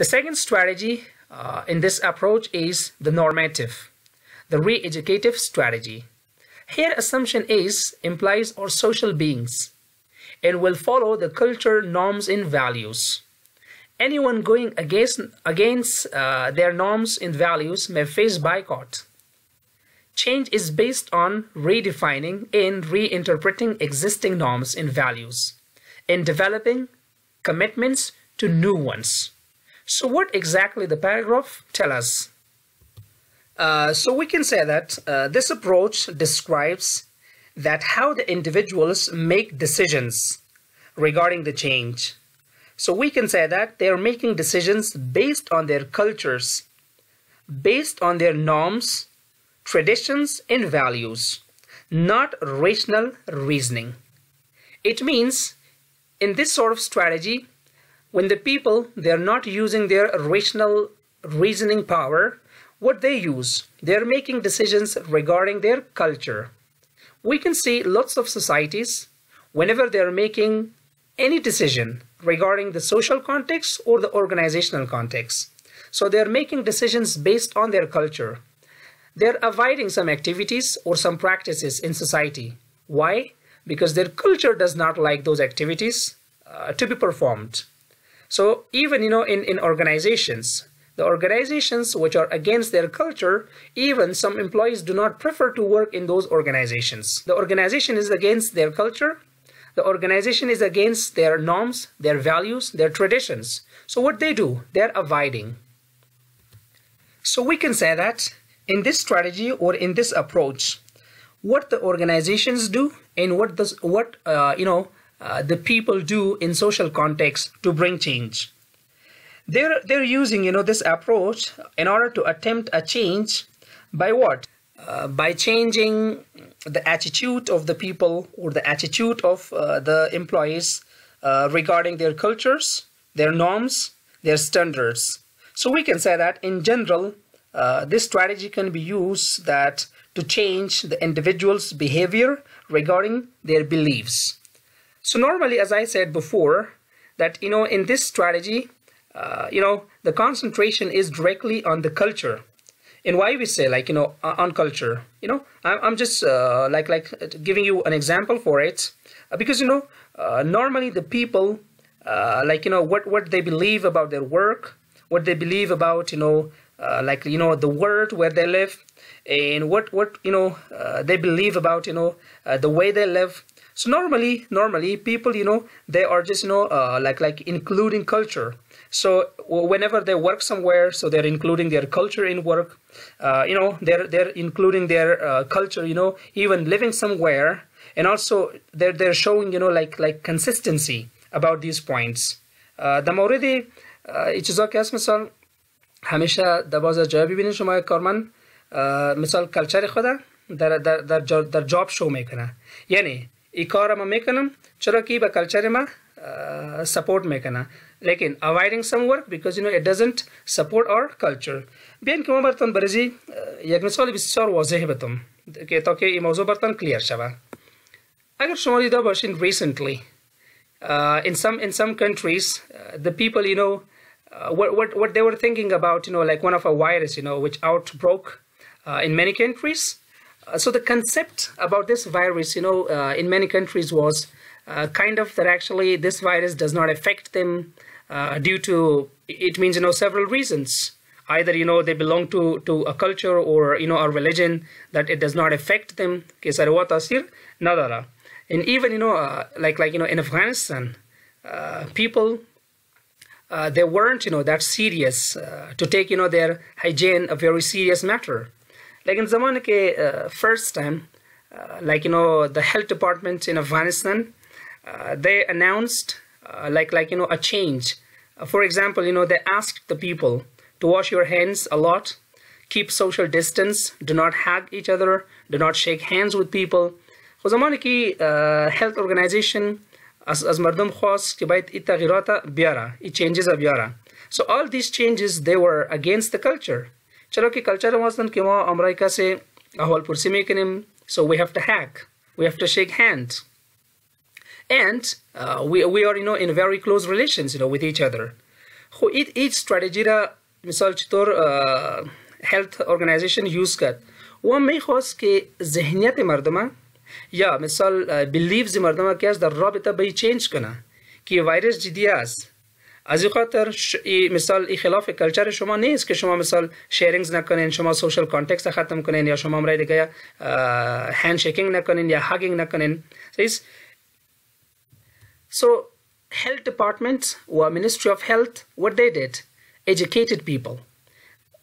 The second strategy uh, in this approach is the normative, the re-educative strategy. Here assumption is implies are social beings and will follow the culture norms and values. Anyone going against, against uh, their norms and values may face boycott. Change is based on redefining and reinterpreting existing norms and values and developing commitments to new ones. So what exactly the paragraph tell us? Uh, so we can say that uh, this approach describes that how the individuals make decisions regarding the change. So we can say that they are making decisions based on their cultures, based on their norms, traditions, and values, not rational reasoning. It means in this sort of strategy, when the people, they're not using their rational reasoning power, what they use, they're making decisions regarding their culture. We can see lots of societies, whenever they're making any decision regarding the social context or the organizational context. So they're making decisions based on their culture. They're avoiding some activities or some practices in society. Why? Because their culture does not like those activities uh, to be performed. So even, you know, in, in organizations, the organizations which are against their culture, even some employees do not prefer to work in those organizations. The organization is against their culture, the organization is against their norms, their values, their traditions. So what they do, they're avoiding. So we can say that in this strategy or in this approach, what the organizations do and what does what uh, you know uh, the people do in social context to bring change. They're they're using you know this approach in order to attempt a change by what? Uh, by changing the attitude of the people or the attitude of uh, the employees uh, regarding their cultures, their norms, their standards. So we can say that in general, uh, this strategy can be used that to change the individual's behavior regarding their beliefs. So normally, as I said before, that you know in this strategy, uh, you know the concentration is directly on the culture. And why we say like you know on culture you know i'm just uh, like like giving you an example for it. Uh, because you know uh, normally the people uh, like you know what what they believe about their work what they believe about you know uh, like you know the world where they live and what what you know uh, they believe about you know uh, the way they live. So normally normally people you know they are just you know uh, like like including culture. So whenever they work somewhere so they're including their culture in work uh, you know they're they're including their culture you know even living somewhere. And also they're they're showing you know like like consistency about these points. The Mauridi uh, همیشه در باز جای ببینید شما کارمند مثال کلچر خود در, در, در, جا در جاب شو میکنه یعنی ای کار ما میکنم چرا که به کلچر ما سپورٹ میکنه لیکن اوایڈنگ سم ورک بیکاز یو نو ایت doesn't سپورٹ اور کلچر بیان که ما برتان برزی یک مثال بسیار واضح بتم که تا که این موضوع برتان کلیر شوه اگر شما دیده باشین recently uh, in some in some countries uh, the people you know uh, what, what what they were thinking about you know like one of a virus you know which outbroke uh, in many countries. Uh, so the concept about this virus you know uh, in many countries was uh, kind of that actually this virus does not affect them due to it means you know several reasons. Either you know they belong to to a culture or you know a religion that it does not affect them. And even you know like like you know in afghanistan people uh, they weren't you know that serious uh, to take you know their hygiene a very serious matter. Like in zamane uh, first time uh, like you know the health department in afghanistan uh, they announced uh, like like you know a change. For example you know they asked the people to wash your hands a lot keep social distance do not hug each other do not shake hands with people. Zamane ki health organization از از مردم خواست که باید این تغییرات بیاره این changes بیاره so all these changes they were against the culture چرا که کلچر ما هستن که ما امریکا سے احوال پرسی میکنیم so we have to hack we have to shake hands and uh, we, we are you know in very close relations you know with each other خو ایت استراتژی را مثال چطور هلت ارگانیزیشن یوز کرد و میخواست که ذهنیت مردم یا مثال بیلیفز مردم که از در رابطه به چینج کنه که ویروس جدی است از این خاطر ای مثال ای خلاف کلچر شما نیست که شما مثال شیرینگز نکنین شما سوشل کانتکست ختم کنین یا شما امرای دیگه هند شیکینگ نکنین یا هاگینگ نکنین so health department و ministry of health what they did educated people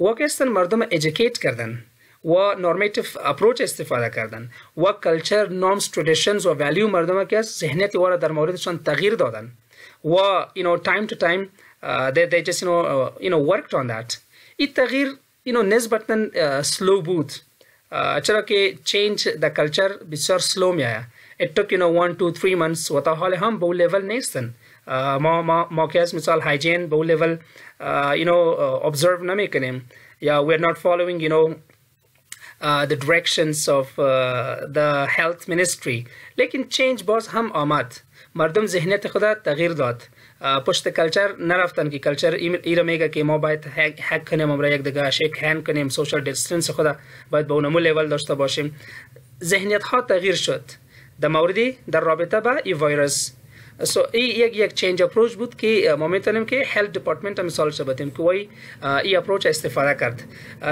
واقعا مردم educate کردن و نورماتیو اپروچ استفاده کردن و کلچر نورمز ترادیشنز و ولیو مردم که ذهنیت وارا در موردشان تغییر دادن و you know time to time uh, they, they just you know uh, you know worked on that این تغییر you know نسبتا uh, slow بود uh, چرا که change the culture بسیار slow می آیا it took you know one two three months و تا حال هم به level نیستن uh, ما ما ما که از مثال hygiene به level uh, you know uh, observe نمیکنیم یا yeah, we are not following you know uh, the directions of uh, the health ministry. لیکن change باز هم آمد. مردم ذهنیت خود تغییر داد. پشت کلچر نرفتن که کلچر ایره میگه که ما باید هک کنیم امرا یک دیگه شیک هند کنیم سوشال دیستنس خود باید به اونمو لیول داشته باشیم. ذهنیت ها تغییر شد. در موردی در رابطه با ای ویروس سو ای یک یک چینج اپروچ بود که ما میتونیم که هلت دیپارتمنت مثال چه بتیم که وای ای اپروچ استفاده کرد.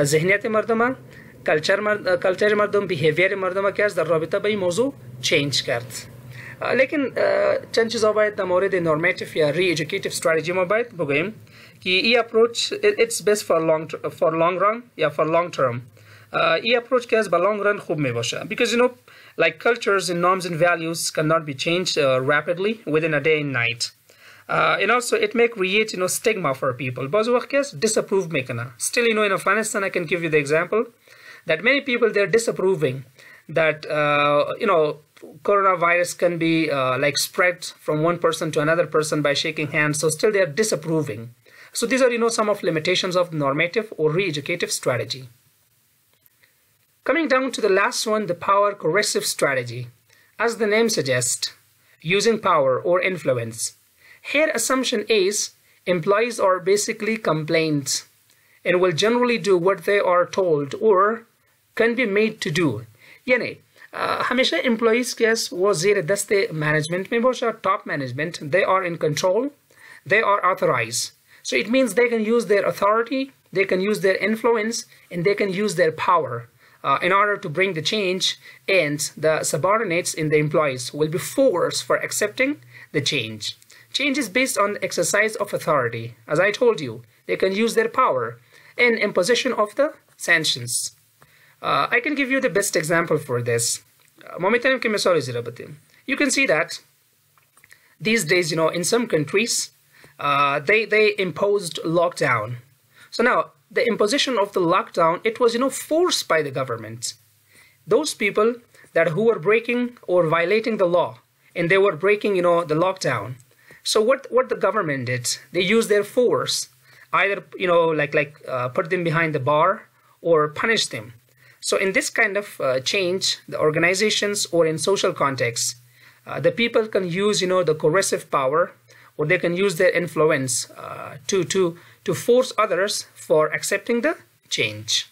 ذهنیت مردم کلچر مرد کلچر مردم بیهیویر مردم که از در رابطه با این موضوع چینج کرد لیکن چند چیزا باید در مورد نورماتیو یا ری ایژوکیتیو استراتژی ما باید بگویم که ای اپروچ it's best for long for long run یا for long term ای اپروچ که از به long run خوب می باشه because you know like cultures and norms and values cannot be changed uh, rapidly within a day and night uh, and also it may create you know stigma for people بعض وقت که disapprove میکنه still you know in Afghanistan I can give you the example that many people they're disapproving that uh, you know coronavirus can be uh, like spread from one person to another person by shaking hands. So still they're disapproving. So these are you know some of limitations of normative or re-educative strategy. Coming down to the last one the power coercive strategy. As the name suggests using power or influence. Here assumption is employees are basically complaints and will generally do what they are told or can be made to do. You know, hamesha employees yes wo zere daste management mein bosha top management they are in control they are authorized. So it means they can use their authority they can use their influence and they can use their power uh, in order to bring the change and the subordinates in the employees will be forced for accepting the change. Change is based on the exercise of authority. As i told you they can use their power and imposition of the sanctions uh, I can give you the best example for this. You can see that these days, you know, in some countries, uh, they, they imposed lockdown. So now, the imposition of the lockdown, it was, you know, forced by the government. Those people that who were breaking or violating the law, and they were breaking, you know, the lockdown. So what, what the government did, they used their force, either, you know, like, like uh, put them behind the bar or punish them. So in this kind of uh, change, the organizations or in social contexts, uh, the people can use, you know, the coercive power or they can use their influence uh, to, to, to force others for accepting the change.